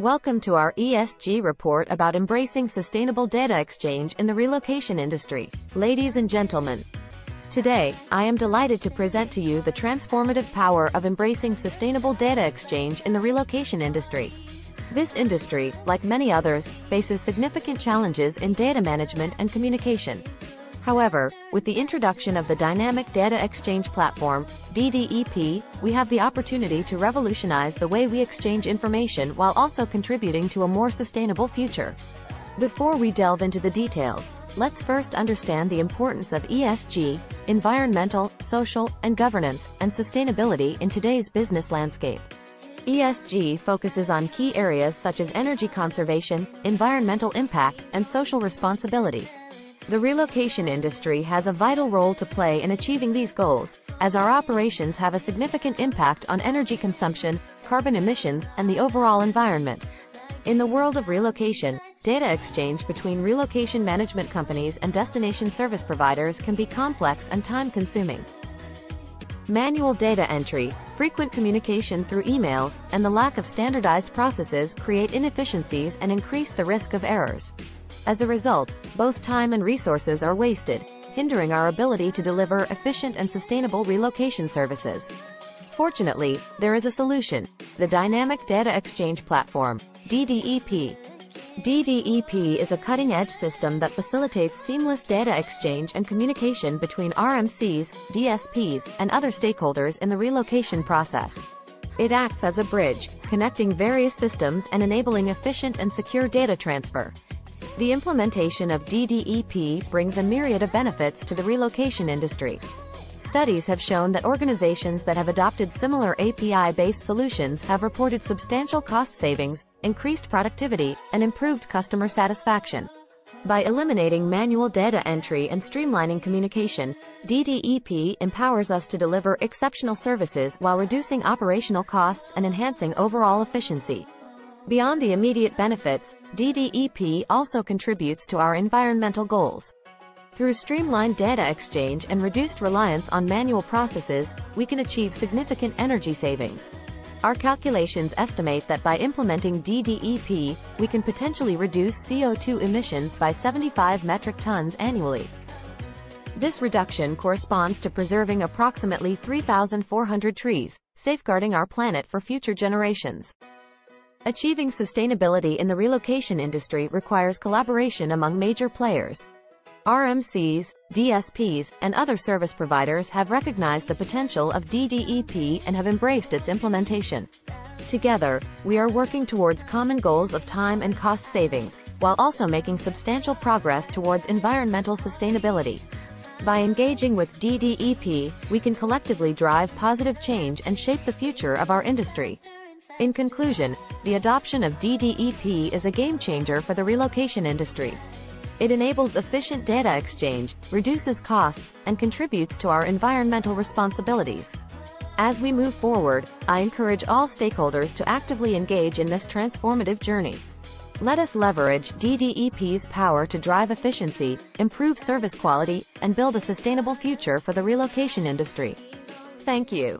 Welcome to our ESG report about embracing sustainable data exchange in the relocation industry. Ladies and gentlemen, today, I am delighted to present to you the transformative power of embracing sustainable data exchange in the relocation industry. This industry, like many others, faces significant challenges in data management and communication. However, with the introduction of the Dynamic Data Exchange Platform, DDEP, we have the opportunity to revolutionize the way we exchange information while also contributing to a more sustainable future. Before we delve into the details, let's first understand the importance of ESG, environmental, social, and governance, and sustainability in today's business landscape. ESG focuses on key areas such as energy conservation, environmental impact, and social responsibility. The relocation industry has a vital role to play in achieving these goals, as our operations have a significant impact on energy consumption, carbon emissions, and the overall environment. In the world of relocation, data exchange between relocation management companies and destination service providers can be complex and time-consuming. Manual data entry, frequent communication through emails, and the lack of standardized processes create inefficiencies and increase the risk of errors. As a result, both time and resources are wasted, hindering our ability to deliver efficient and sustainable relocation services. Fortunately, there is a solution, the Dynamic Data Exchange Platform, DDEP. DDEP is a cutting-edge system that facilitates seamless data exchange and communication between RMCs, DSPs, and other stakeholders in the relocation process. It acts as a bridge, connecting various systems and enabling efficient and secure data transfer. The implementation of DDEP brings a myriad of benefits to the relocation industry. Studies have shown that organizations that have adopted similar API-based solutions have reported substantial cost savings, increased productivity, and improved customer satisfaction. By eliminating manual data entry and streamlining communication, DDEP empowers us to deliver exceptional services while reducing operational costs and enhancing overall efficiency. Beyond the immediate benefits, DDEP also contributes to our environmental goals. Through streamlined data exchange and reduced reliance on manual processes, we can achieve significant energy savings. Our calculations estimate that by implementing DDEP, we can potentially reduce CO2 emissions by 75 metric tons annually. This reduction corresponds to preserving approximately 3,400 trees, safeguarding our planet for future generations. Achieving sustainability in the relocation industry requires collaboration among major players. RMCs, DSPs, and other service providers have recognized the potential of DDEP and have embraced its implementation. Together, we are working towards common goals of time and cost savings, while also making substantial progress towards environmental sustainability. By engaging with DDEP, we can collectively drive positive change and shape the future of our industry. In conclusion, the adoption of DDEP is a game changer for the relocation industry. It enables efficient data exchange, reduces costs, and contributes to our environmental responsibilities. As we move forward, I encourage all stakeholders to actively engage in this transformative journey. Let us leverage DDEP's power to drive efficiency, improve service quality, and build a sustainable future for the relocation industry. Thank you.